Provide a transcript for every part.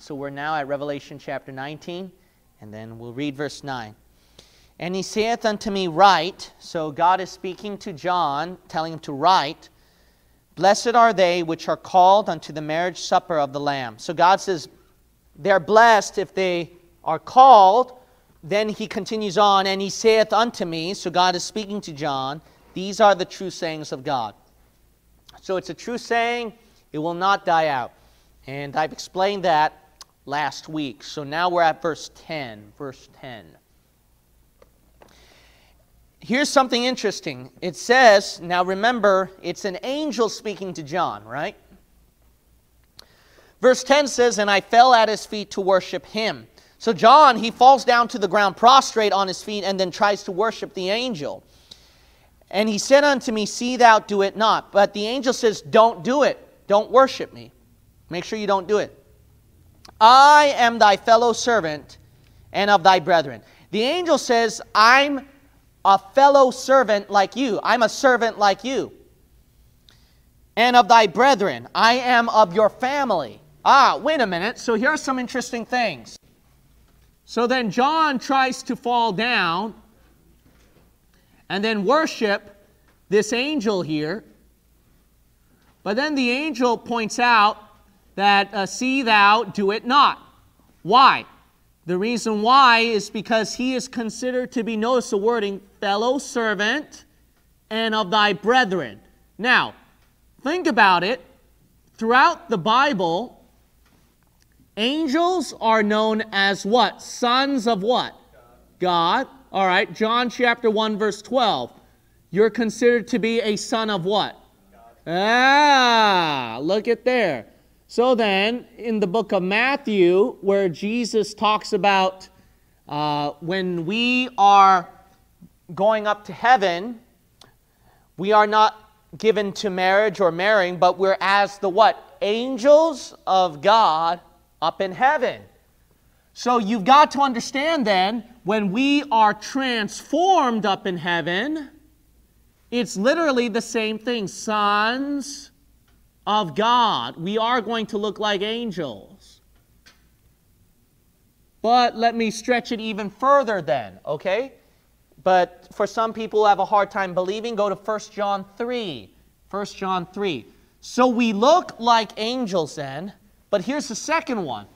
So we're now at Revelation chapter 19, and then we'll read verse 9. And he saith unto me, Write. So God is speaking to John, telling him to write. Blessed are they which are called unto the marriage supper of the Lamb. So God says, They're blessed if they are called. Then he continues on, and he saith unto me, so God is speaking to John, These are the true sayings of God. So it's a true saying, it will not die out. And I've explained that last week. So now we're at verse 10. Verse 10 here's something interesting. It says, now remember, it's an angel speaking to John, right? Verse 10 says, And I fell at his feet to worship him. So John, he falls down to the ground prostrate on his feet and then tries to worship the angel. And he said unto me, See thou do it not. But the angel says, Don't do it. Don't worship me. Make sure you don't do it. I am thy fellow servant and of thy brethren. The angel says, I'm a fellow servant like you. I'm a servant like you. And of thy brethren, I am of your family. Ah, wait a minute. So here are some interesting things. So then John tries to fall down and then worship this angel here. But then the angel points out that, uh, see thou do it not. Why? The reason why is because he is considered to be, notice the wording, fellow servant and of thy brethren. Now, think about it. Throughout the Bible, angels are known as what? Sons of what? God. God. All right, John chapter 1, verse 12. You're considered to be a son of what? God. Ah, look at there. So then, in the book of Matthew, where Jesus talks about uh, when we are going up to heaven, we are not given to marriage or marrying, but we're as the what? Angels of God up in heaven. So you've got to understand then, when we are transformed up in heaven, it's literally the same thing. Sons of God. We are going to look like angels. But let me stretch it even further then, okay? But for some people who have a hard time believing, go to 1 John 3. 1 John 3. So we look like angels then, but here's the second one.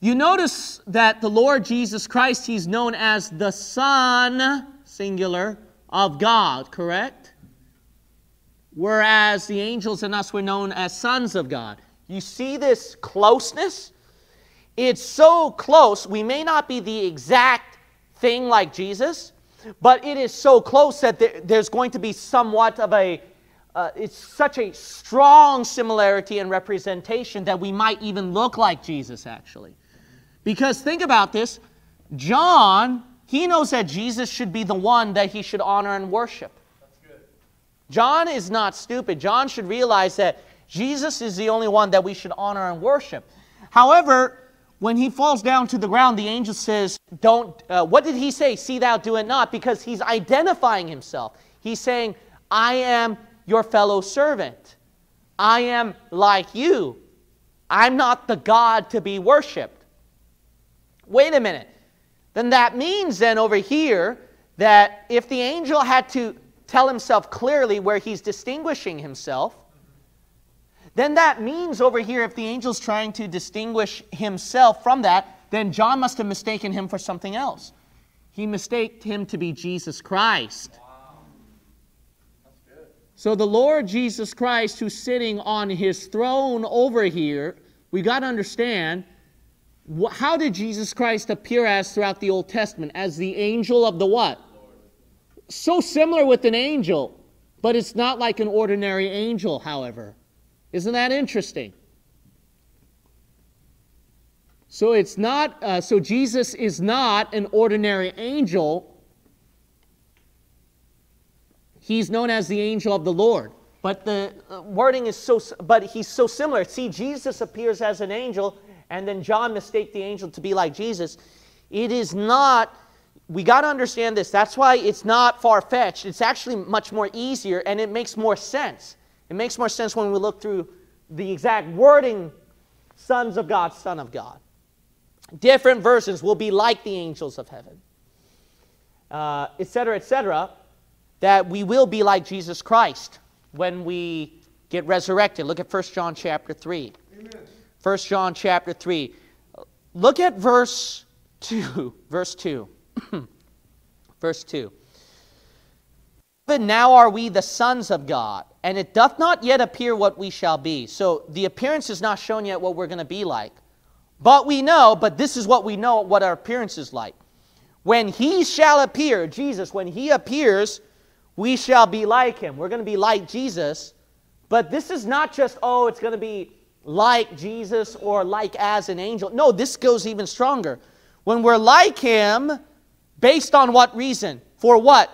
You notice that the Lord Jesus Christ, he's known as the Son, singular, of God, correct? Whereas the angels and us were known as sons of God. You see this closeness? It's so close, we may not be the exact thing like Jesus, but it is so close that there's going to be somewhat of a, uh, it's such a strong similarity and representation that we might even look like Jesus actually. Because think about this John, he knows that Jesus should be the one that he should honor and worship. John is not stupid. John should realize that Jesus is the only one that we should honor and worship. However, when he falls down to the ground, the angel says, Don't, uh, what did he say? See thou do it not, because he's identifying himself. He's saying, I am your fellow servant. I am like you. I'm not the God to be worshiped. Wait a minute. Then that means, then, over here, that if the angel had to tell himself clearly where he's distinguishing himself, then that means over here, if the angel's trying to distinguish himself from that, then John must have mistaken him for something else. He mistaked him to be Jesus Christ. Wow. So the Lord Jesus Christ, who's sitting on his throne over here, we got to understand how did Jesus Christ appear as throughout the Old Testament? As the angel of the what? So similar with an angel, but it's not like an ordinary angel, however. Isn't that interesting? So it's not, uh, so Jesus is not an ordinary angel. He's known as the angel of the Lord. But the uh, wording is so, but he's so similar. See, Jesus appears as an angel, and then John mistake the angel to be like Jesus. It is not we got to understand this. That's why it's not far fetched. It's actually much more easier and it makes more sense. It makes more sense when we look through the exact wording sons of God, son of God. Different versions will be like the angels of heaven, etc., uh, etc., et that we will be like Jesus Christ when we get resurrected. Look at 1 John chapter 3. Amen. 1 John chapter 3. Look at verse 2. Verse 2. verse 2. But now are we the sons of God, and it doth not yet appear what we shall be. So the appearance is not shown yet what we're going to be like. But we know, but this is what we know what our appearance is like. When he shall appear, Jesus, when he appears, we shall be like him. We're going to be like Jesus. But this is not just, oh, it's going to be like Jesus or like as an angel. No, this goes even stronger. When we're like him, based on what reason? For what?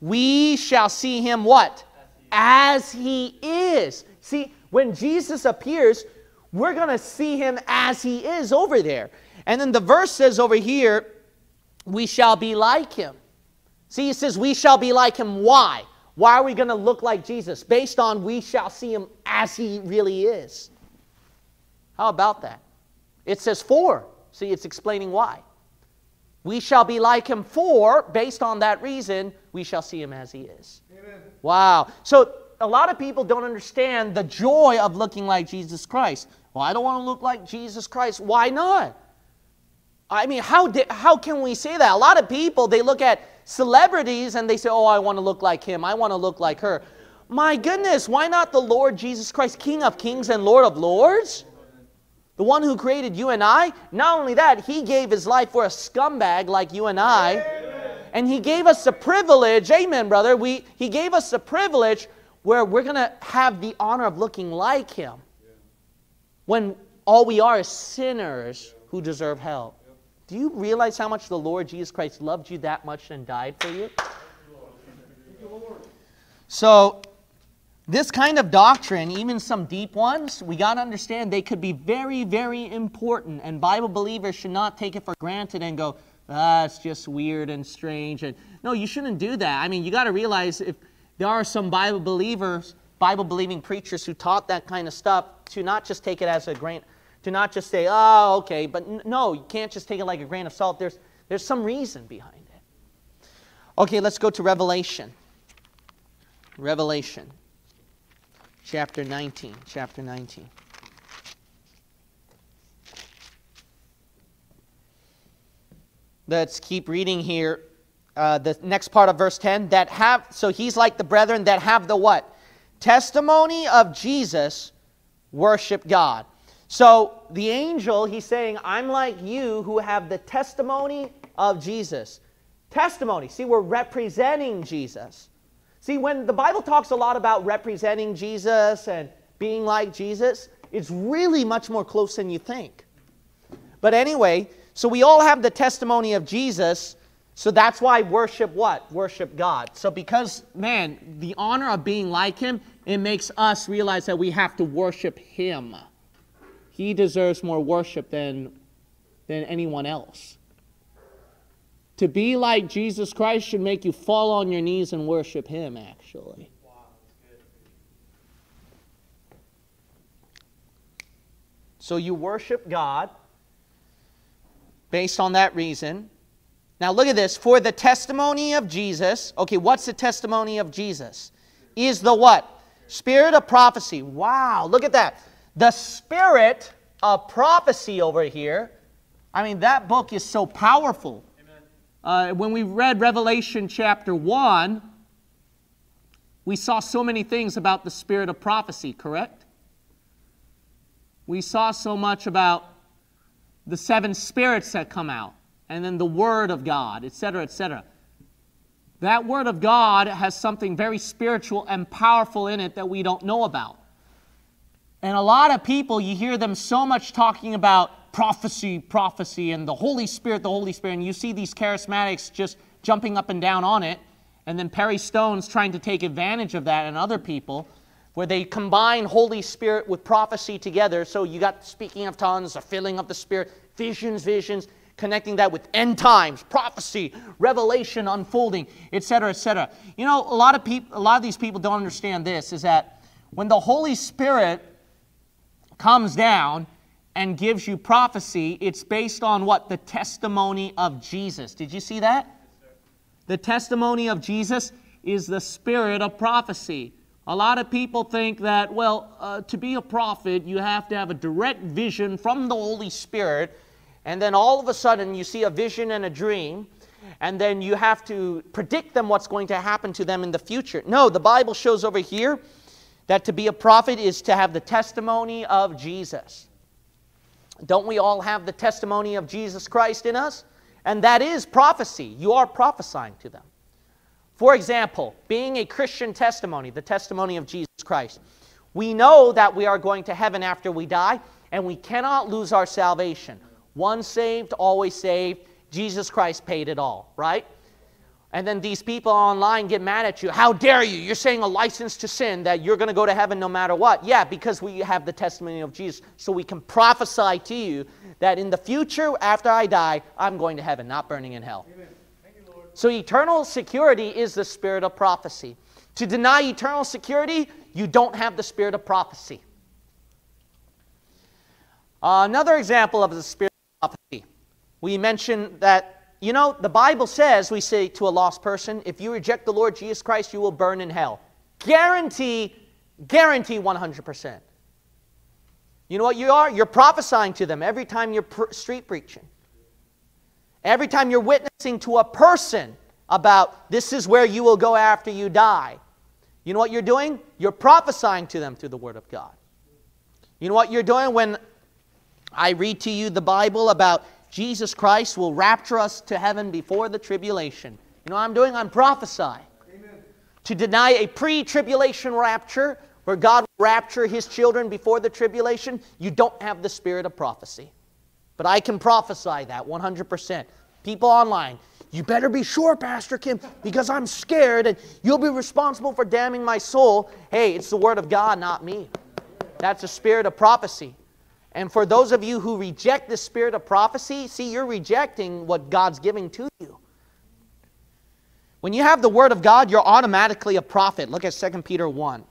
We shall see him what? As he is. See, when Jesus appears, we're going to see him as he is over there. And then the verse says over here, we shall be like him. See, he says, we shall be like him. Why? Why are we going to look like Jesus? Based on we shall see him as he really is. How about that? It says for. See, it's explaining why. We shall be like him for, based on that reason, we shall see him as he is. Amen. Wow. So a lot of people don't understand the joy of looking like Jesus Christ. Well, I don't want to look like Jesus Christ. Why not? I mean, how, di- how can we say that? A lot of people, they look at celebrities and they say, oh, I want to look like him. I want to look like her. My goodness, why not the Lord Jesus Christ, King of kings and Lord of lords? The one who created you and I, not only that, he gave his life for a scumbag like you and I. And he gave us a privilege, amen, brother. We, he gave us a privilege where we're going to have the honor of looking like him when all we are is sinners who deserve hell. Do you realize how much the Lord Jesus Christ loved you that much and died for you? So, this kind of doctrine, even some deep ones, we got to understand they could be very, very important. And Bible believers should not take it for granted and go, ah, it's just weird and strange. And no, you shouldn't do that. I mean, you got to realize if there are some Bible believers, Bible believing preachers who taught that kind of stuff, to not just take it as a grain, to not just say, oh, okay, but no, you can't just take it like a grain of salt. There's, there's some reason behind it. Okay, let's go to Revelation. Revelation chapter 19. Chapter 19. Let's keep reading here. Uh, the next part of verse 10 that have so he's like the brethren that have the what testimony of jesus worship god so the angel he's saying i'm like you who have the testimony of jesus testimony see we're representing jesus See, when the Bible talks a lot about representing Jesus and being like Jesus, it's really much more close than you think. But anyway, so we all have the testimony of Jesus, so that's why worship what? Worship God. So because, man, the honor of being like Him, it makes us realize that we have to worship Him. He deserves more worship than, than anyone else. To be like Jesus Christ should make you fall on your knees and worship Him, actually. So you worship God based on that reason. Now look at this. For the testimony of Jesus, okay, what's the testimony of Jesus? Is the what? Spirit of prophecy. Wow, look at that. The spirit of prophecy over here. I mean, that book is so powerful. Uh, when we read Revelation chapter 1, we saw so many things about the spirit of prophecy, correct? We saw so much about the seven spirits that come out, and then the Word of God, etc., etc. That Word of God has something very spiritual and powerful in it that we don't know about. And a lot of people, you hear them so much talking about prophecy, prophecy, and the Holy Spirit, the Holy Spirit. And you see these charismatics just jumping up and down on it. And then Perry Stone's trying to take advantage of that and other people, where they combine Holy Spirit with prophecy together. So you got speaking of tongues, a filling of the Spirit, visions, visions, connecting that with end times, prophecy, revelation unfolding, etc., etc. You know, a lot of people, a lot of these people don't understand this: is that when the Holy Spirit comes down, and gives you prophecy, it's based on what? The testimony of Jesus. Did you see that? the testimony of Jesus is the spirit of prophecy. A lot of people think that, well, uh, to be a prophet, you have to have a direct vision from the Holy Spirit, and then all of a sudden you see a vision and a dream, and then you have to predict them what's going to happen to them in the future. No, the Bible shows over here that to be a prophet is to have the testimony of Jesus. Don't we all have the testimony of Jesus Christ in us? And that is prophecy. You are prophesying to them. For example, being a Christian testimony, the testimony of Jesus Christ, we know that we are going to heaven after we die, and we cannot lose our salvation. Once saved, always saved. Jesus Christ paid it all, right? And then these people online get mad at you. How dare you? You're saying a license to sin that you're going to go to heaven no matter what. Yeah, because we have the testimony of Jesus. So we can prophesy to you that in the future, after I die, I'm going to heaven, not burning in hell. You, so eternal security is the spirit of prophecy. To deny eternal security, you don't have the spirit of prophecy. Uh, another example of the spirit of prophecy. We mentioned that you know, the Bible says, we say to a lost person, if you reject the Lord Jesus Christ, you will burn in hell. Guarantee, guarantee 100%. You know what you are? You're prophesying to them every time you're street preaching. Every time you're witnessing to a person about this is where you will go after you die. You know what you're doing? You're prophesying to them through the Word of God. You know what you're doing when I read to you the Bible about Jesus Christ will rapture us to heaven before the tribulation. You know what I'm doing? I'm prophesying. Amen. To deny a pre tribulation rapture, where God will rapture his children before the tribulation, you don't have the spirit of prophecy. But I can prophesy that 100%. People online, you better be sure, Pastor Kim, because I'm scared and you'll be responsible for damning my soul. Hey, it's the Word of God, not me. That's the spirit of prophecy. And for those of you who reject the spirit of prophecy, see, you're rejecting what God's giving to you. When you have the word of God, you're automatically a prophet. Look at 2 Peter 1.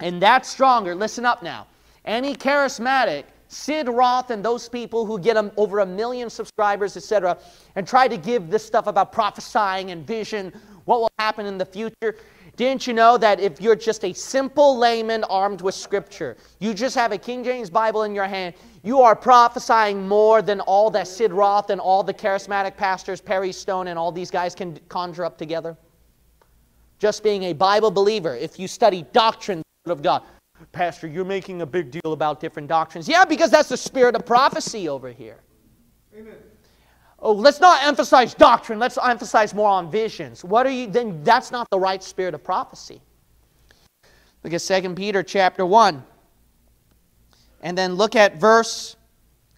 And that's stronger. Listen up now. Any charismatic, Sid Roth and those people who get over a million subscribers, etc., and try to give this stuff about prophesying and vision, what will happen in the future, didn't you know that if you're just a simple layman armed with Scripture, you just have a King James Bible in your hand, you are prophesying more than all that Sid Roth and all the charismatic pastors, Perry Stone, and all these guys can conjure up together? Just being a Bible believer, if you study doctrine of God. Pastor, you're making a big deal about different doctrines. Yeah, because that's the spirit of prophecy over here. Amen. Oh, let's not emphasize doctrine. Let's emphasize more on visions. What are you then? That's not the right spirit of prophecy. Look at 2 Peter chapter 1. And then look at verse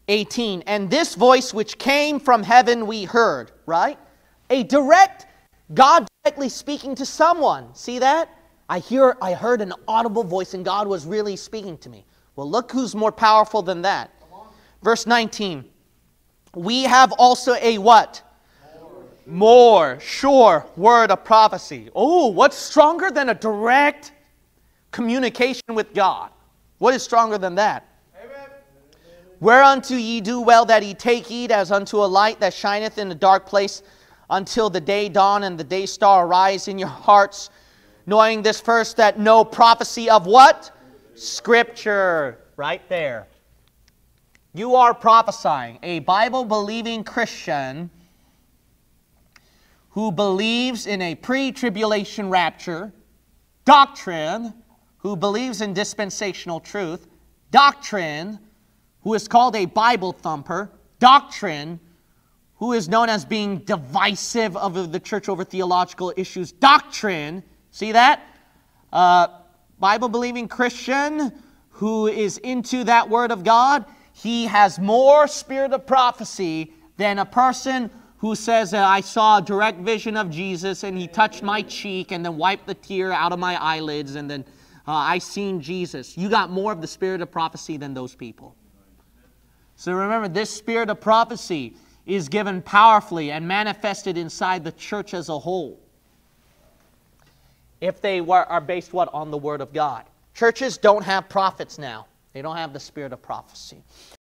18. And this voice which came from heaven we heard, right? A direct, God directly speaking to someone. See that? I hear I heard an audible voice and God was really speaking to me. Well, look who's more powerful than that. Verse 19 we have also a what? More sure word of prophecy. Oh, what's stronger than a direct communication with God? What is stronger than that? Amen. Whereunto ye do well that ye take heed as unto a light that shineth in a dark place until the day dawn and the day star arise in your hearts, knowing this first that no prophecy of what? Scripture. Right there. You are prophesying. A Bible believing Christian who believes in a pre tribulation rapture, doctrine, who believes in dispensational truth, doctrine, who is called a Bible thumper, doctrine, who is known as being divisive of the church over theological issues, doctrine. See that? Uh, Bible believing Christian who is into that Word of God he has more spirit of prophecy than a person who says, that I saw a direct vision of Jesus and he touched my cheek and then wiped the tear out of my eyelids and then uh, I seen Jesus. You got more of the spirit of prophecy than those people. So remember, this spirit of prophecy is given powerfully and manifested inside the church as a whole. If they were, are based what? On the Word of God. Churches don't have prophets now. They don't have the spirit of prophecy.